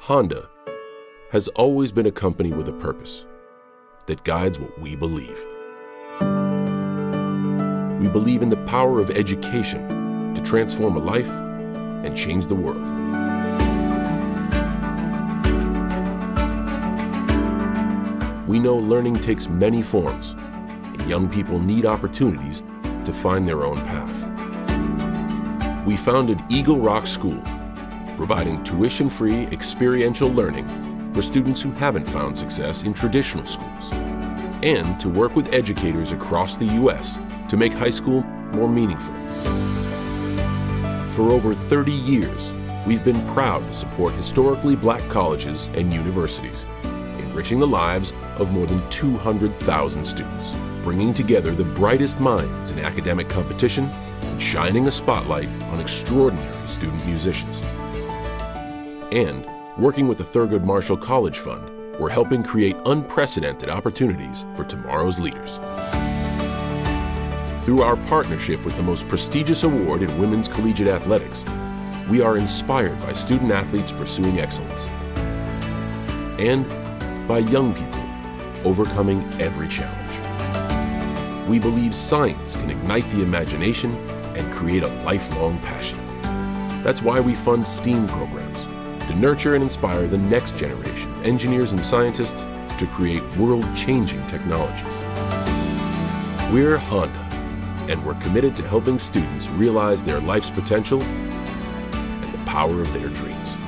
Honda has always been a company with a purpose that guides what we believe. We believe in the power of education to transform a life and change the world. We know learning takes many forms, and young people need opportunities to find their own path. We founded Eagle Rock School, providing tuition-free experiential learning for students who haven't found success in traditional schools, and to work with educators across the U.S. to make high school more meaningful. For over 30 years, we've been proud to support historically black colleges and universities, enriching the lives of more than 200,000 students, bringing together the brightest minds in academic competition and shining a spotlight on extraordinary student musicians. And working with the Thurgood Marshall College Fund, we're helping create unprecedented opportunities for tomorrow's leaders. Through our partnership with the most prestigious award in women's collegiate athletics, we are inspired by student athletes pursuing excellence and by young people overcoming every challenge. We believe science can ignite the imagination and create a lifelong passion. That's why we fund STEAM programs to nurture and inspire the next generation of engineers and scientists to create world-changing technologies. We're Honda, and we're committed to helping students realize their life's potential and the power of their dreams.